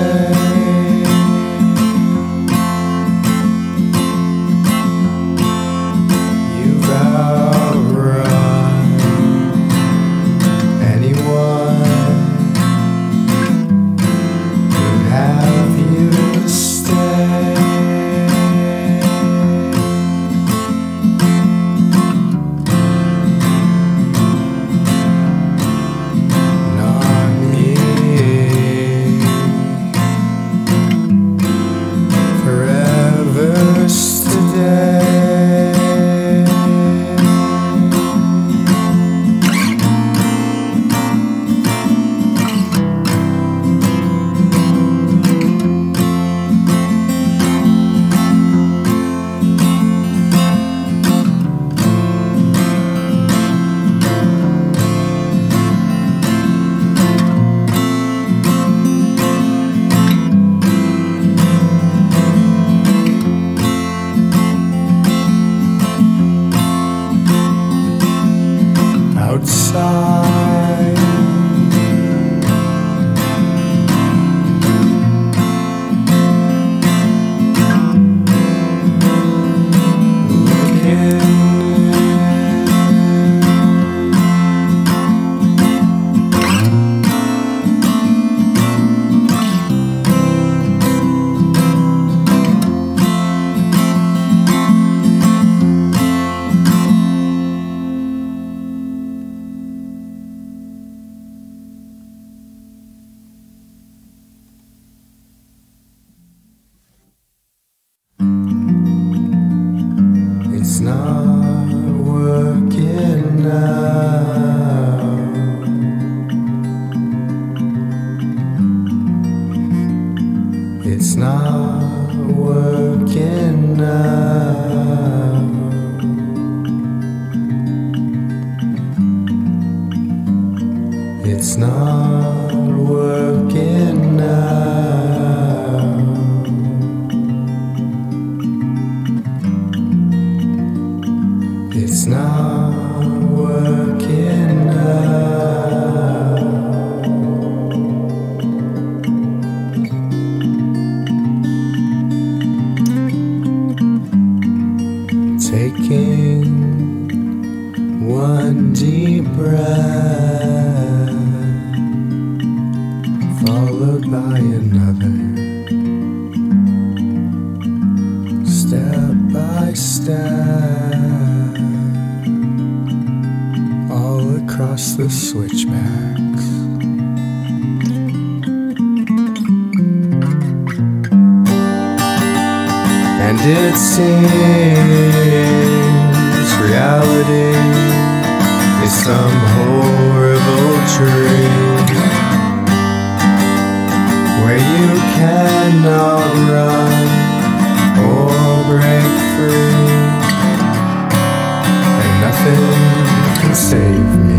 there. It's not working now. It's not. And it seems reality is some horrible dream where you cannot run or break free, and nothing can save me.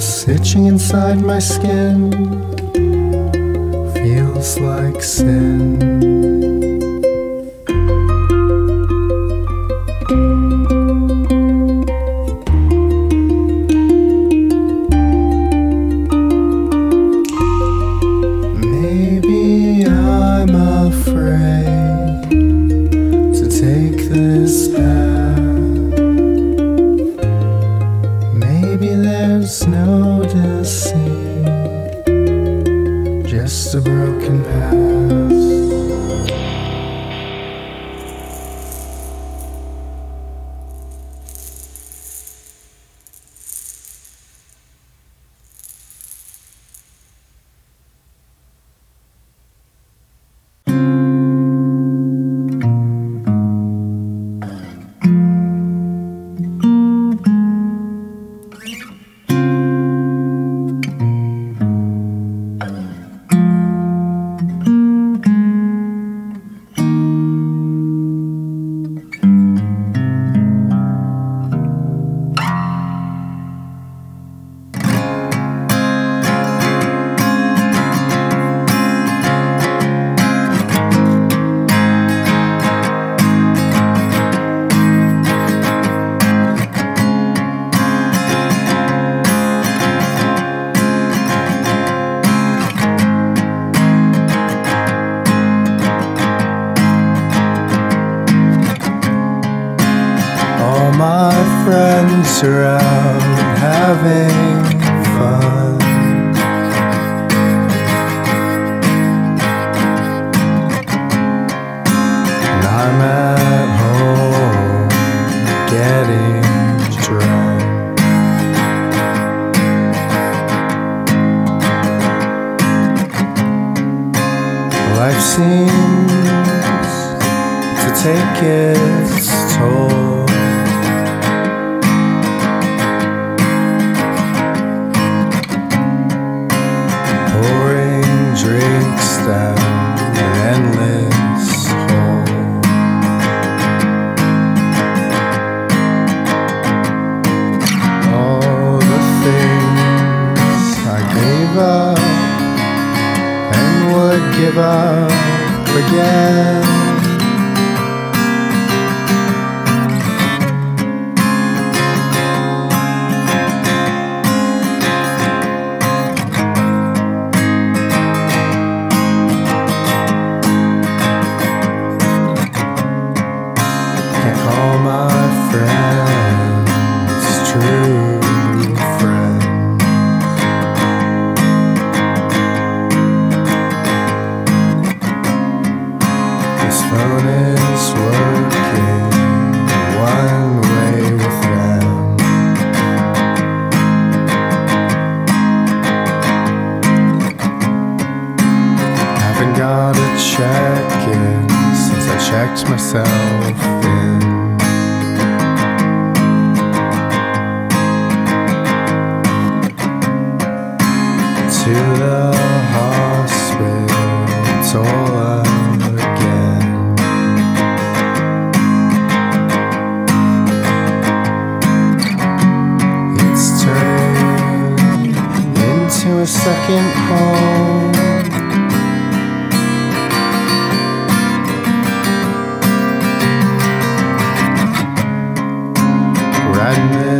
This itching inside my skin feels like sin. Seems to take its Riding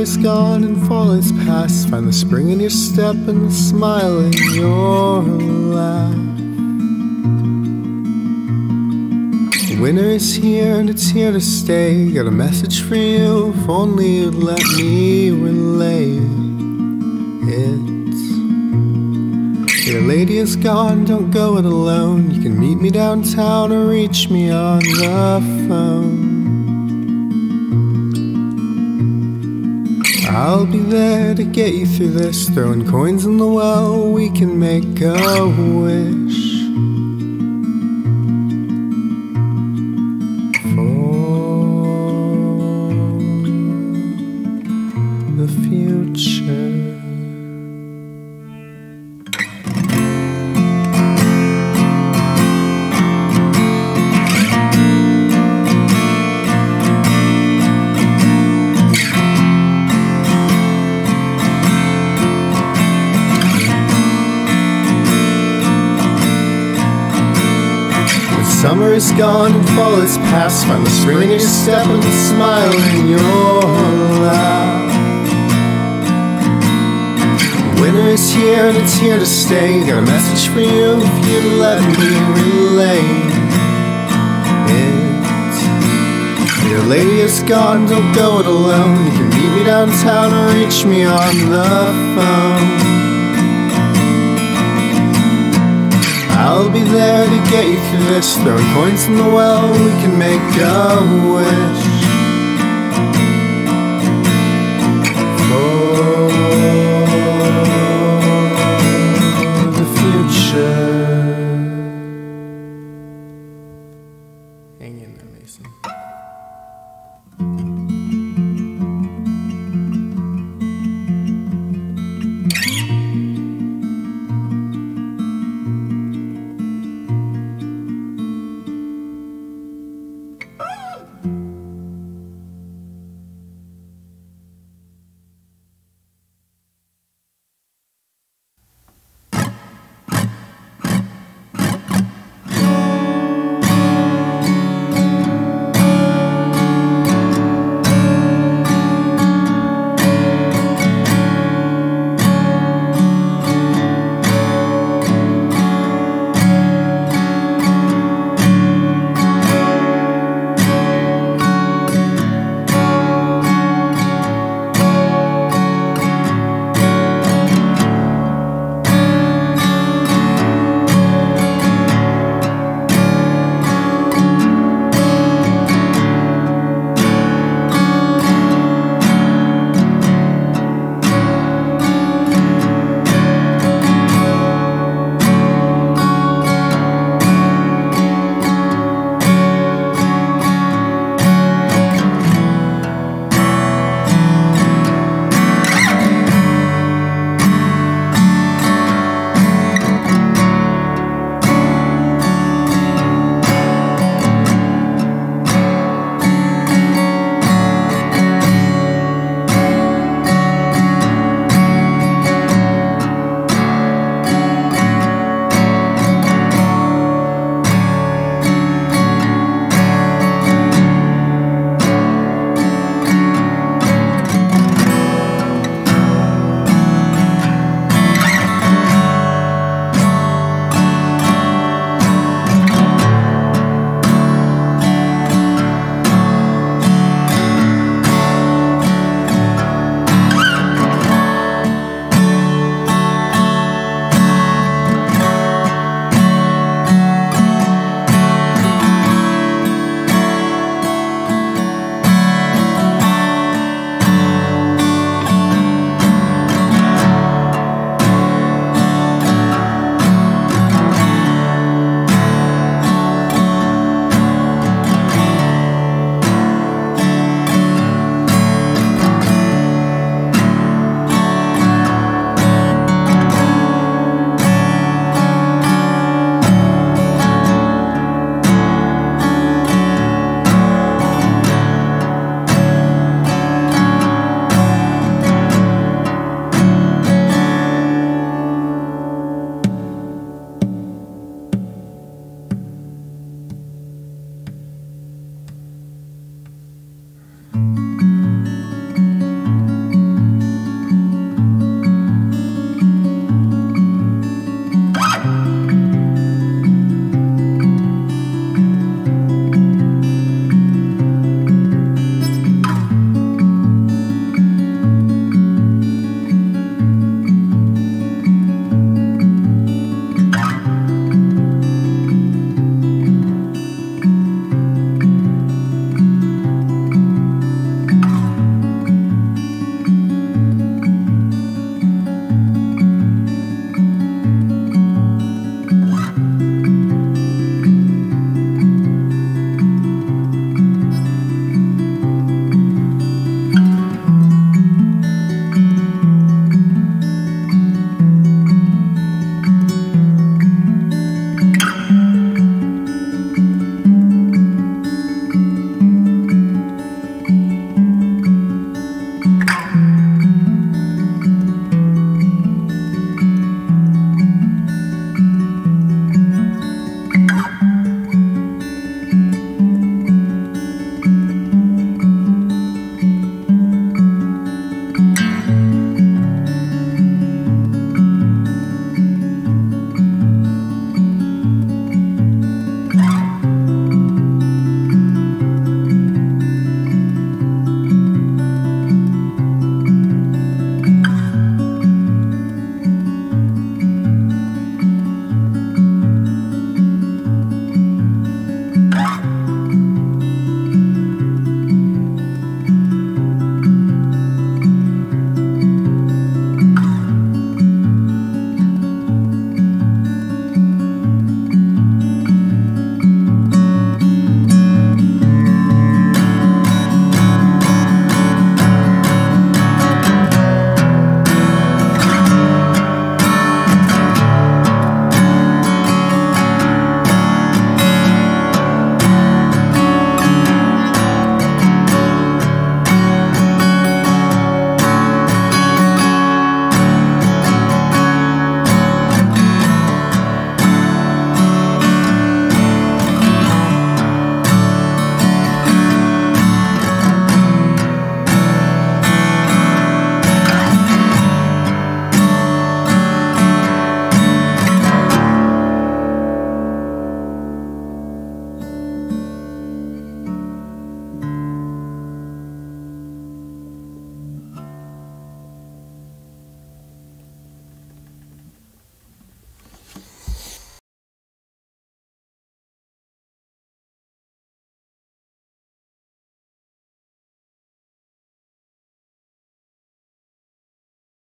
is gone and fall is past. Find the spring in your step and the smile in your laugh. Winter is here and it's here to stay. Got a message for you if only you'd let me relay it. Your lady is gone, don't go it alone. You can meet me downtown or reach me on the phone. I'll be there to get you through this. Throwing coins in the well, we can make a wish. Summer is gone and fall is past. Find the spring in your step and the smile in your laugh. Winter is here and it's here to stay. Got a message for you if you'd let me relay it. Your lady is gone, don't go it alone. You can meet me downtown or reach me on the phone. I'll be there to get you through this. Throwing coins in the well, we can make a wish.